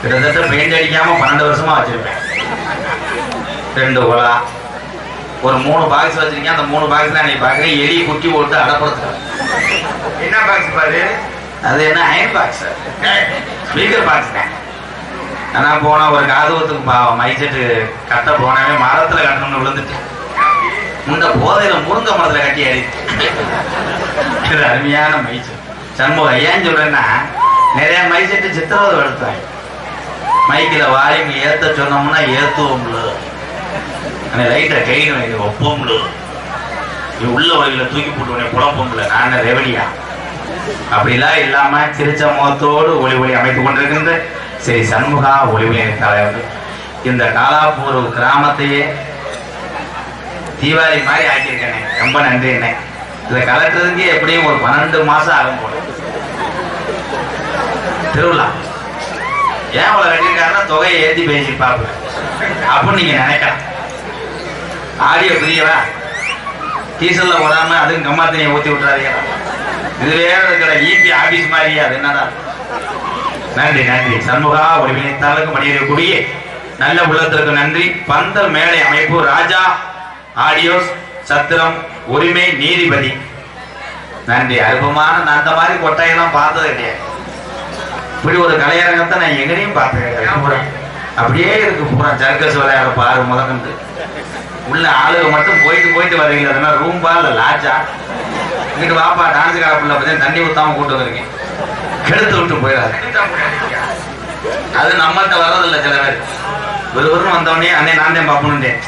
கிட்டத்தட்ட பெயிண்ட் அடிக்காம பன்னெண்டு வருஷமா வச்சிருப்பேன். ரெண்டு குலா ஒரு மூணு பாக்ஸ் வச்சிருக்கேன். அந்த மூணு பாக்ஸ் தான் நீ பாக்குறேன் எலி குட்டி போட்டு அடப்படுத்துறேன் என்ன பாக்ஸ் பாரு அது? என்ன அயன் பாக்ஸ் ஸ்பீக்கர் பாக்ஸ் தான் ஆனா போன ஒரு காதுவத்துக்கு பாவம் மைசெட்டு கட்ட போனவே மரத்துல கட்டணும்னு விழுந்துட்டு இந்த போதையில முருங்கை மரத்துல கட்டி அடிச்சு இது அருமையான மைசெட் சண்முகம் ஏன் சொல்றேன்னா நிறைய மைசெட்டு சித்திரவதை எடுத்தாங்க மைக்கில் வாரிங்க ஏத்த சொன்னோம்னா ஏத்துவோம்ல அந்த லைட்டை கையில் வைக்க வைப்போம்ல நீ உள்ள வழியில தூக்கி போட்டு உடனே குழப்பம்ல நான் ரெவடியா அப்படிலாம் இல்லாம சிரிச்ச முகத்தோடு ஒளி ஒளி அமைத்துக் கொண்டிருக்கின்ற ஸ்ரீ சண்முகா ஒளி ஒளி தலைவர் இந்த காலாப்பூர் கிராமத்தையே தீபாவளி மாதிரி ஆக்கியிருக்கேனே. ரொம்ப நன்றி என்ன இதை கலட்டுறதுக்கு எப்படியும் ஒரு பன்னெண்டு மாசம் ஆகும் போல. திருவிழா. ஏன் அவளை கட்டியிருக்காருன்னா தொகையை ஏற்றி பேசி அப்படின்னு நீங்க நினைக்கலாம். ஆடியோ புரியவா? டீசல்ல போடாம அதுவும் கம்மா தண்ணியை ஊத்தி விட்டுறாதீங்க. இது வேற இருக்கிற ஈபி ஆபீஸ் மாதிரியே அது என்னடா? நன்றி நன்றி. சண்முகா ஒருங்கிணைத்தாளுக்கு மணியக்கூடிய நல்ல உள்ளத்திற்கு நன்றி. பந்தல் மேடை அமைப்பு ராஜா. ஆடியோஸ் சத்திரம் உரிமை நீதிபதி. நன்றி. அற்புதமான நான் அந்த மாதிரி கொட்டையெல்லாம் பார்த்தது கிடையாது இப்படி ஒரு கலையரங்கத்தை நான் எங்கனையும் பார்த்தேன் கிடையாது பூரா. அப்படியே இருக்கு. பூரா சர்க்கஸ் விளையாட பாரு முதற்கண்டு உள்ள ஆளுக மட்டும் போயிட்டு போயிட்டு வரீங்களா அதனால ரூம்பா இல்ல லாட்ஜா இங்கிட்டு வாப்பா டான்ஸ் காப்பில் பார்த்தீங்கன்னா தண்ணி ஊத்தாம கூட்டு வந்திருக்கேன் கெடுத்து விட்டு போயிடாது அது நம்மகிட்ட வர்றதில்ல சில பேர். விறுவிறுன்னு வந்தோடனே அண்ணே நான் தான் பார்ப்பணுட்டேன்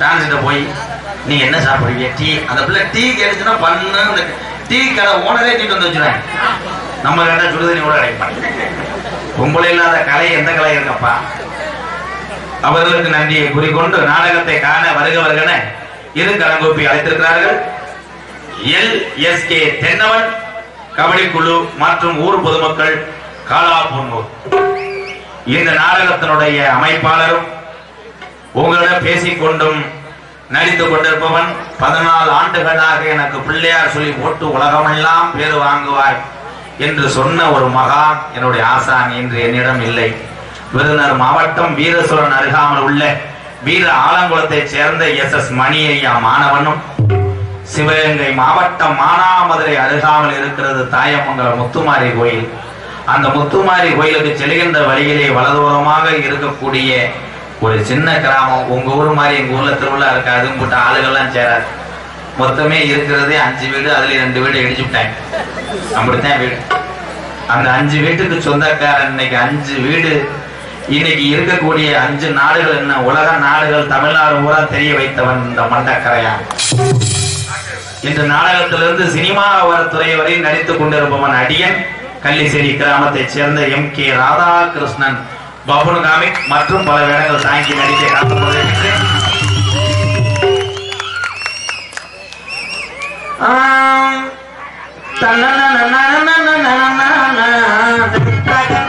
டான்ஸ்கிட்ட போய் நீ என்ன சாப்பிடுவீங்க டீ. அந்த பிள்ளை டீ கிடைச்சுன்னா பண்ணு அந்த டீ கடை ஓனரே டீ வந்து வச்சுருவேன். நம்ம கேட்டா சுடுதண்ணி கூட கிடைப்பாங்க பொம்பளை இல்லாத கலை எந்த கலை இருக்கப்பா அவர்களுக்கு நன்றியை குறிக்கொண்டு நாடகத்தை காண வருகவர்களென இரு கரங்கோப்பி அழைத்திருக்கிறார்கள். L. S. K. Thennavan kabaddi குழு மற்றும் ஊர் பொதுமக்கள் காலா பொன்னூர் இந்த நாடகத்தினுடைய அமைப்பாளரும் உங்களிடம் பேசிக்கொண்டும் நடித்துக் கொண்டிருப்பவன் பதினாலு ஆண்டுகளாக எனக்கு பிள்ளையார் சொல்லி போட்டு உலகமெல்லாம் பேர் வாங்குவாய். என்று சொன்ன ஒரு மகான் என்னுடைய ஆசான் இன்று என்னிடம் இல்லை. விருதுநர் மாவட்டம் வீரசுரன் அருகாமல் உள்ள வீர ஆலங்குளத்தை சேர்ந்த எஸ் எஸ் மணியையா மாணவனும் சிவகங்கை மாவட்டம் மானாமதுரை அருகாமல் இருக்கிறது தாயமங்கலம் முத்துமாரி கோயில். அந்த முத்துமாரி கோயிலுக்கு செல்கின்ற வழியிலே வலதுபுறமாக இருக்கக்கூடிய ஒரு சின்ன கிராமம். உங்க ஊர் மாதிரி எங்க ஊர்ல திருவிழா இருக்காது கூட்ட ஆளுகள்லாம் சேராது. மொத்தமே இருக்கிறதே அஞ்சு வீடு அதுல ரெண்டு வீடு இடிச்சு விட்டாங்க. அப்படித்தான் வீடு. அந்த அஞ்சு வீட்டுக்கு சொந்தக்காரன் இன்னைக்கு அஞ்சு வீடு இன்னைக்கு இருக்கக்கூடிய அஞ்சு நாடுகள் என்ன? உலக நாடுகள் தமிழ்நாடு பூரா தெரிய வைத்தவன் இந்த மண்டக்கரையான். இன்று நாடகத்திலிருந்து சினிமா துறை வரை நடித்துக் கொண்டிருப்பவன் அடியன் கள்ளிசேரி கிராமத்தைச் சேர்ந்த M K Radhakrishnan buffoon comic மற்றும் பல வேடங்கள் தாங்கி நடிக்க காத்துக் கொண்டிருக்கிறேன் Ah, na na na na na na na na.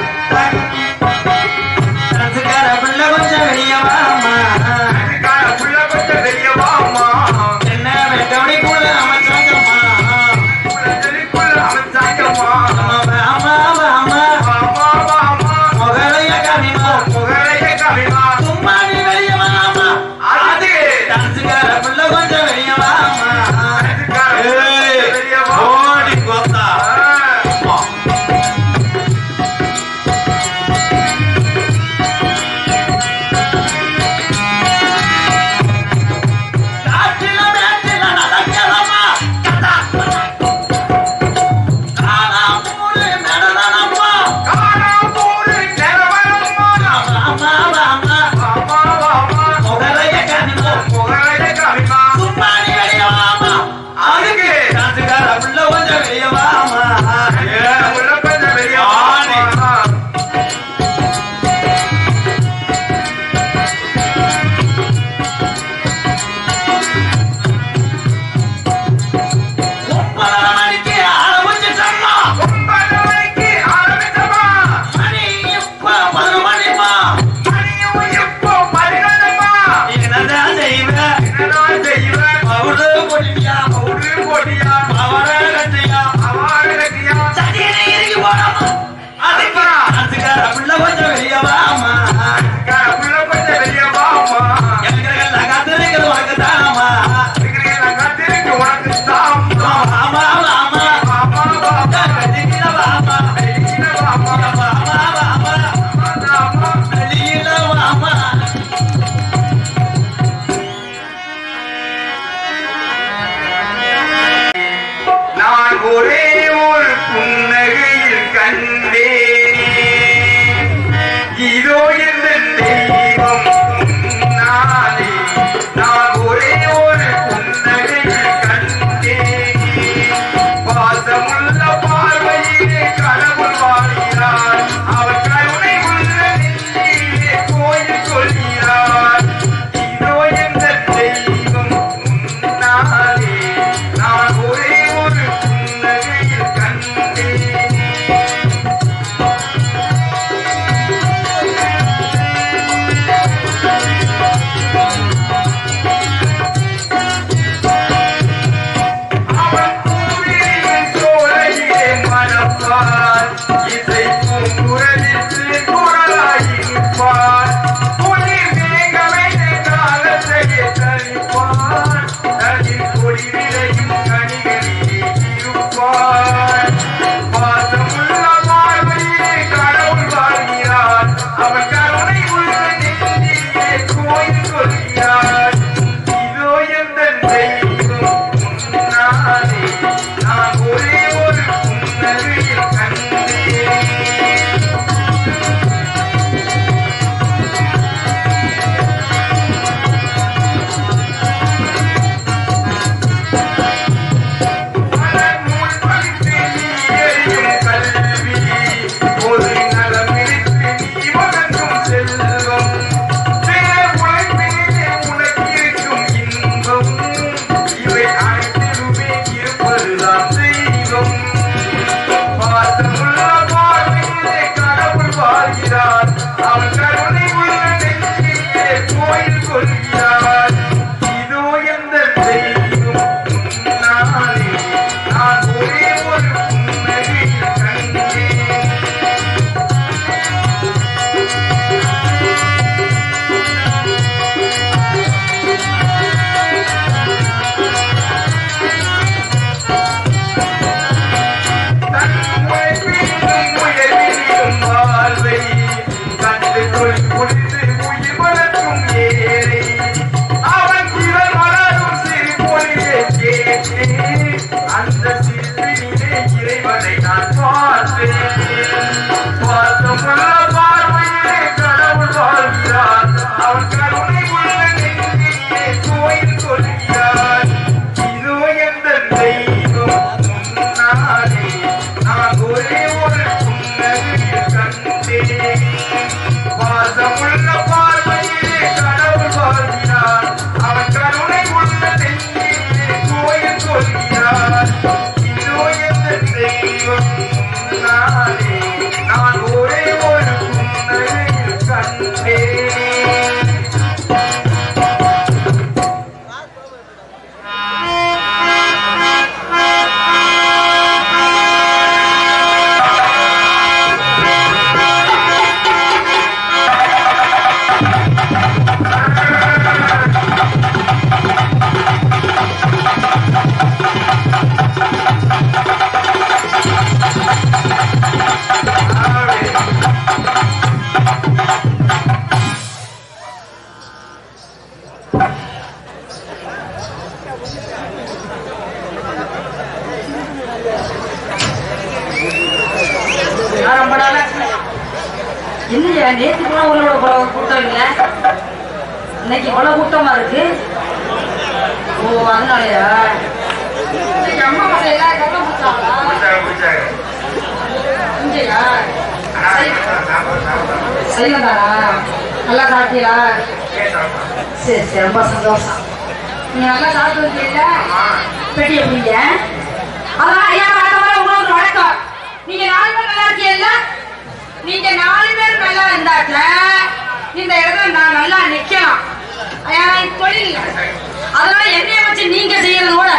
ஒரே ஒரு புன்னகையில் கண்டே இல்லையா நேத்து கூட உங்களோட கூட்டம் இல்ல இன்னைக்கு இவ்வளவு கூட்டமா இருக்கு ஓ அதனாலயா இன்னைக்கு அம்மா ஆனா, சாப்பிடு, சாப்பிடு. சரிங்கதானா நல்லா சாப்பிட்டீங்களா. சரி சரி ரொம்ப சந்தோஷம் நீங்க நல்லா சாப்பிட்டு இருக்கீங்களா ஆமா. பெட்டி எப்படிங்க அதான் ஐயா வணக்கம் உங்களுக்கு வணக்கம் நீங்க நாலு பேர் நல்லா இருக்கீங்கல்ல நீங்க நாலு பேர் நல்லா இருந்தாக்க இந்த இடத்துல நான் நல்லா நிக்கலாம். தொழில் அதனால என்னைய வச்சு நீங்க செய்யறதோட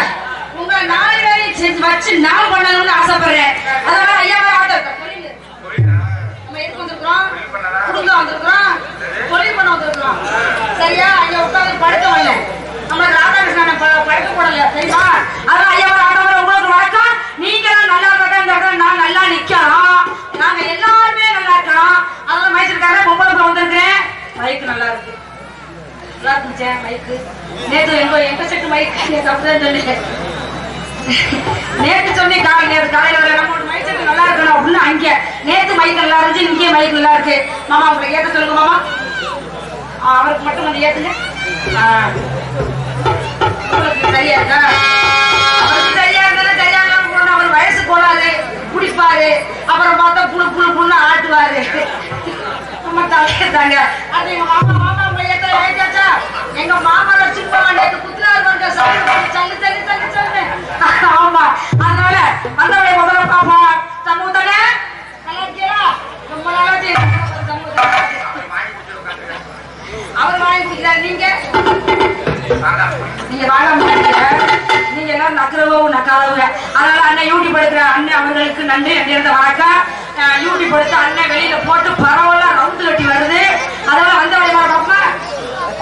உங்க நாலு பேரையும் வச்சு நான் பண்ணணும்னு ஆசைப்படுறேன். அதனால ஐயா புரியுதா? நம்ம எதுக்கு வந்திருக்கிறோம்? குடுக்க வந்திருக்கிறோம் தொழில் பண்ண வந்திருக்கிறோம் சரியா ஐயா உட்காந்து படுக்க வரல நம்ம ராதாகிருஷ்ணன் ப- படுக்க போடல சரியா அதான் ஐயா ராதாவரம் உங்களுக்கு வணக்கம் நீங்க நல்லா இருக்கா இந்த இடத்துல நான் நல்லா நிக்கலாம் நாங்க எல்லாருமே நல்லா இருக்கோம் அதனால மைசூர்கார பொம்பளை வந்திருக்கேன் மைக்கு நல்லா இருக்கு நல்லா மைக்கு நேத்து எங்க எங்க மைக் நேத்து அப்படிதான் காலை நேத்து காலையில வர நம்ம மைக் செட் நல்லா இருக்கணும் அப்படின்னு அங்க நேத்து மைக் நல்லா இருந்துச்சு இங்கே மைக் நல்லா இருக்கு மாமா உங்களை ஏத்த சொல்லுங்க மாமா அவருக்கு மட்டும் கொஞ்சம் ஏத்துங்க. ஆ. சரியா இருக்கா அவருக்கு சரியா இருந்தாலும் சரியா இல்லாம போனா அவர் வயசு கோளாறு குடிப்பாரு. அப்புறம் பார்த்தா புழு புழு புழுன்னு ஆட்டுவாரு. நம்ம தலையத்தாங்க அது எங்க மாமா மாமா உங்களை ஏத்த ஏத்தாச்சா எங்க மாமா சும்மா நேத்து குத்துனாரு பாருங்க சல்லு சல்லு சல்லு சல்லு சல்லு ஆமா அதனால வந்தவளை முதல்ல பாப்பா. சமூகத்தானே நல்லா இருக்கியா? ரொம்ப நாளா அவர் வாங்கி குடிக்கிறார் நீங்க? நீங்க வாங்க முடியல நீங்க எல்லாம் நக்கறவோ நக்காதவங்க அதனால அண்ணன் யூடியூப் எடுக்கிற அண்ணன் அவர்களுக்கு நன்றி அண்டியிருந்த வணக்கம். அஹ் யூடியூப் எடுத்து அண்ணன் வெளியில போட்டு பரவலா ரவுண்டு கட்டி வருது. அதனால வந்தவரை பாப்பா.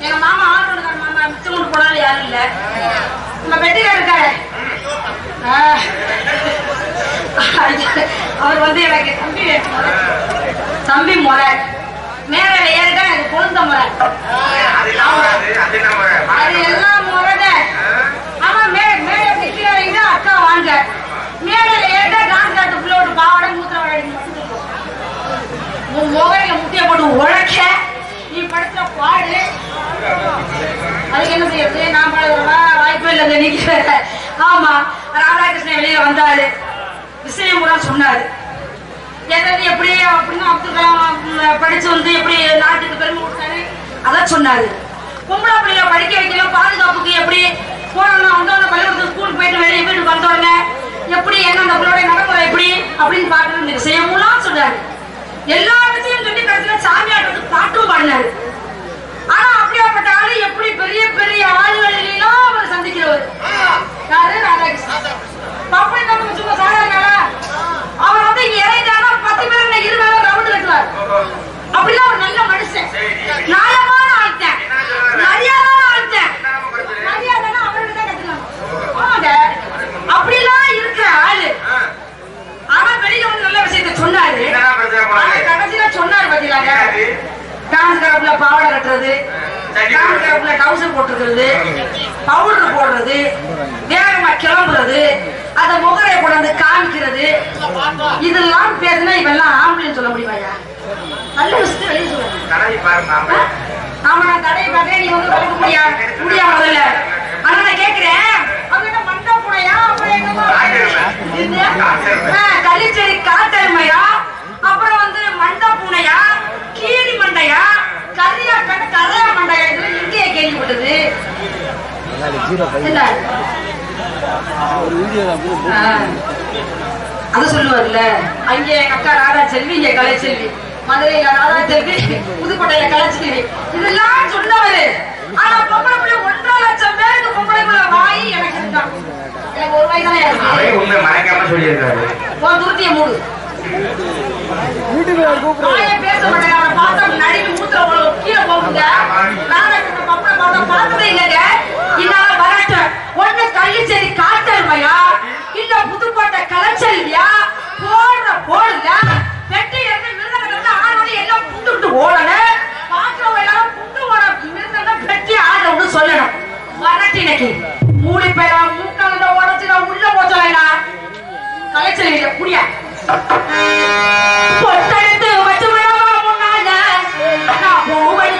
எங்க மாமா ஆட்டோட மாமா மிச்சம் கொண்டு போனால யாரும் இல்ல. நம்ம பெட்டில இருக்காரு. அவர் வந்து எனக்கு தம்பி தம்பி முறை. மேல ஏறிட்டா எனக்கு பொழுந்த முறை. அது எல்லாம் முறைதே ஆமா மே மேல கீழே இறங்கிட்டா அக்கா வாங்க. மேடையில ஏறிட்டா கான் காட்டு புள்ள ஒரு பாவாடை மூத்திர வாடி உன் முகரையில முட்டிய போட்டு உழைக்க நீ படுத்துற பாடு அதுக்கு என்ன செய்யறது நான் பாடுறவா வாய்ப்பே இல்லைங்க நீங்க ஆமா ராதாகிருஷ்ணன் வெளியில வந்தாரு. விஷயமுறை சொன்னாரு. எதாவது எப்படி அப்படின்னு அப்துல் கலாம் ம், படிச்சு வந்து எப்படி நாட்டுக்கு பெருமை கொடுத்தாரு? அதான் சொன்னாரு. பொம்பளை பிள்ளைய படிக்க வைக்கணும் பாதுகாப்புக்கு எப்படி போனோம்னா வந்தோடனே பள்ளிக்கூடத்துக்கு ஸ்கூல் போயிட்டு வெளியே வீட்டுக்கு வந்த எப்படி என்ன அந்த பிள்ளையோட நடைமுறை எப்படி அப்படின்னு பார்க்கணும். இந்த விஷயமுலாம் சொன்னாரு. எல்லா விஷயம் சொல்லி கடைசியில சாமியார் வந்து பாட்டும் பாடினாரு. ஆனா அப்படியாப்பட்ட ஆளு எப்படி பெரிய பெரிய ஆளுகளிலாம் அவர் சந்திக்கிறவர்? யாரு? ராதாகிருஷ்ணன். அப்படி நம்ம சும்மா சாதாரண அவர் வந்து இங்க இறங்கிட்டாருன்னா பத்து பேர் இருபது பேர் ரவுண்டு கட்டுவார். அப்படிலாம் ஒரு நல்ல மனுஷன். நியாயமான ஆள்தான் மரியாதையான ஆள்தான் மரியாதைன்னா அவர்கிட்ட தான் ஆமாங்க. அப்படிலாம் இருக்கிற ஆளு. ஆனா வெளியில வந்து நல்ல விஷயத்த சொன்னாரு? கடைசியில சொன்னாரு பாத்தீங்களாங்க? டான்ஸ் கரப்புல பாவாடை கட்டுறது டான்ஸ் கரப்புல டவுசர் போட்டுக்கிறது பவுடர் போடுறது வேகமா கிளம்புறது அந்த முகரை கொண்டாந்து காமிக்கிறது. இதெல்லாம் பேருனா இவெல்லாம் ஆம்பளைன்னு சொல்ல முடியுமாயா நல்ல விஷயத்தை வெளியே சொல்லுங்க. ஆமா. நான் தடையை பார்த்தேன் நீ வந்து வளர்க்க முடியா முடியா முதல்ல. ஆனா நான் கேக்குறேன். அவங்க மண்டா பூனையா? கள்ளிச்செடி காட்டெருமையா அப்புறம் வந்து மண்டா பூனையா? மண்டையா? கரியா கட்ட கரையா மண்டையா? இதுல எங்கேயே கேள்விப்பட்டது. அது சொல்லுவார்ல. அங்கே எங்க அக்கா ராதா செல்வி இங்க கலை செல்வி. மதுரையில ராதா செல்வி புதுக்கோட்டையில கலை செல்வி. இதெல்லாம் சொன்னவரு. ஆனா பொம்பளை பிள்ளை ஒன்றரை லட்சம் பேருக்கு பொம்பளை பிள்ளை வாய் எனக்கு இருந்தான் எனக்கு ஒரு வயசு தான் அவரே இருக்கு உண்மை மறைக்காம சொல்லியிருக்காரு. உன் துருத்திய மூடு. வாயை பேச மாட்டேங்க அவனை பார்த்தா நடுங்கி மூத்திர கீழே போகுங்க. ராதாகிருஷ்ணன் பொம்பளை பார்த்தா பார்த்ததே இல்லைங்க. இன்னால வரட்டும் ஒண்ணு கள்ளிச்சேரி இல்ல புதுக்கோட்டை கலைச்செல்வியா போடுற போடுங்க. வெட்டி இருந்து மிருதங்க ஆனோட எல்லாம் புண்டு விட்டு பாக்குறவங்க எல்லாரும் புண்டு ஓட மிருதங்க வெட்டி ஆடணும்னு சொல்லணும். வரட்டு இன்னைக்கு மூடி பேரா மூக்கால உடச்சு உள்ள போச்சலைனா கலைச்செல்வி புரியா? பொட்டெடுத்து வச்சு விடவா? நான் பூவெடுத்து வச்சு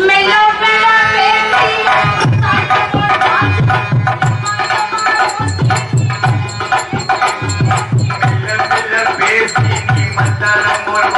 மெல்ல மெல்ல பேசி மெல்ல மெல்ல பேசி நீ மத்தளம் ஒரு